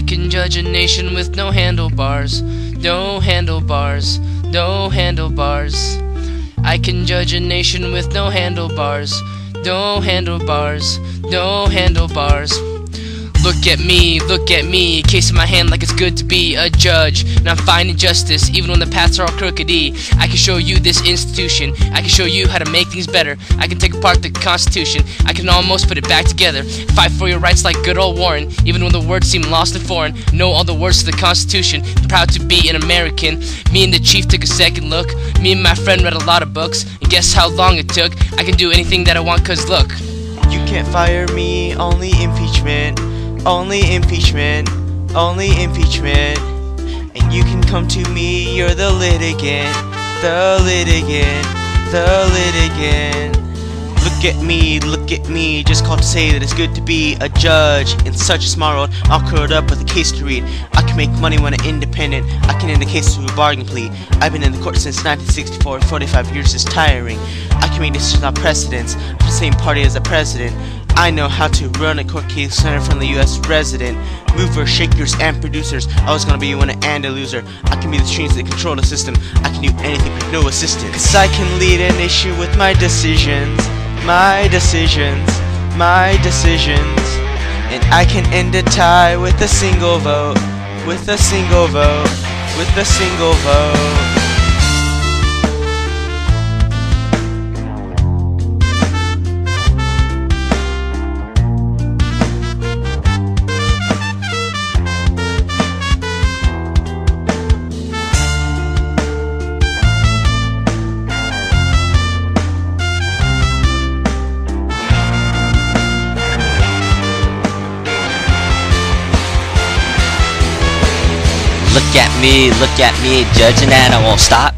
can judge a nation with no handlebars, no handlebars, no handlebars. I can judge a nation with no handlebars, no handlebars, no handlebars. Look at me, look at me, case in my hand like it's good to be a judge. And I'm finding justice, even when the paths are all crookedy. I can show you this institution, I can show you how to make things better. I can take apart the Constitution, I can almost put it back together. Fight for your rights like good old Warren, even when the words seem lost and foreign. Know all the words to the Constitution, proud to be an American. Me and the chief took a second look, me and my friend read a lot of books. And guess how long it took? I can do anything that I want, cause look. You can't fire me, only impeachment. Only impeachment, only impeachment. And you can come to me, you're the litigant, the litigant, the litigant. Look at me, look at me, just called to say that it's good to be a judge in such a small world. All curled up with a case to read. I can make money when I'm independent. I can end a case through a bargain plea. I've been in the court since 1964, 45 years is tiring. I can make decisions on precedents. I'm the same party as the president. I know how to run a court case center from the US resident. Movers, shakers, and producers. I was gonna be a winner and a loser. I can be the strings that control the system. I can do anything with no assistance. Cause I can lead an issue with my decisions. My decisions. My decisions. And I can end a tie with a single vote. With a single vote. With a single vote. Look at me, look at me, judging and I won't stop.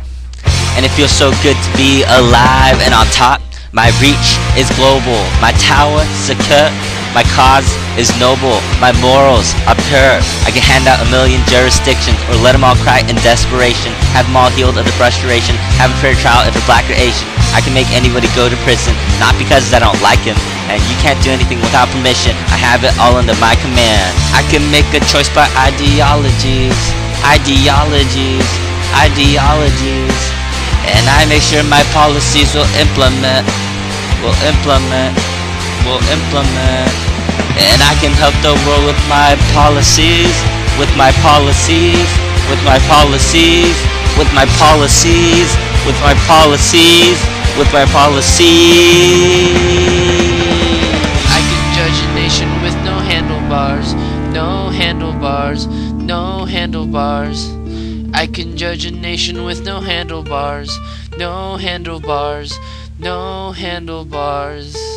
And it feels so good to be alive and on top. My reach is global, my tower secure, my cause is noble, my morals are pure. I can hand out a million jurisdictions or let them all cry in desperation. Have them all healed of the frustration, have a fair trial if they're black or Asian. I can make anybody go to prison, not because I don't like him. And you can't do anything without permission. I have it all under my command. I can make a choice by ideologies ideologies, ideologies, and I make sure my policies will implement, will implement, will implement, and I can help the world with my policies, with my policies, with my policies, with my policies, with my policies, with my policies. I can judge a nation with no handlebars, no handlebars, no handlebars. I can judge a nation with no handlebars, no handlebars, no handlebars.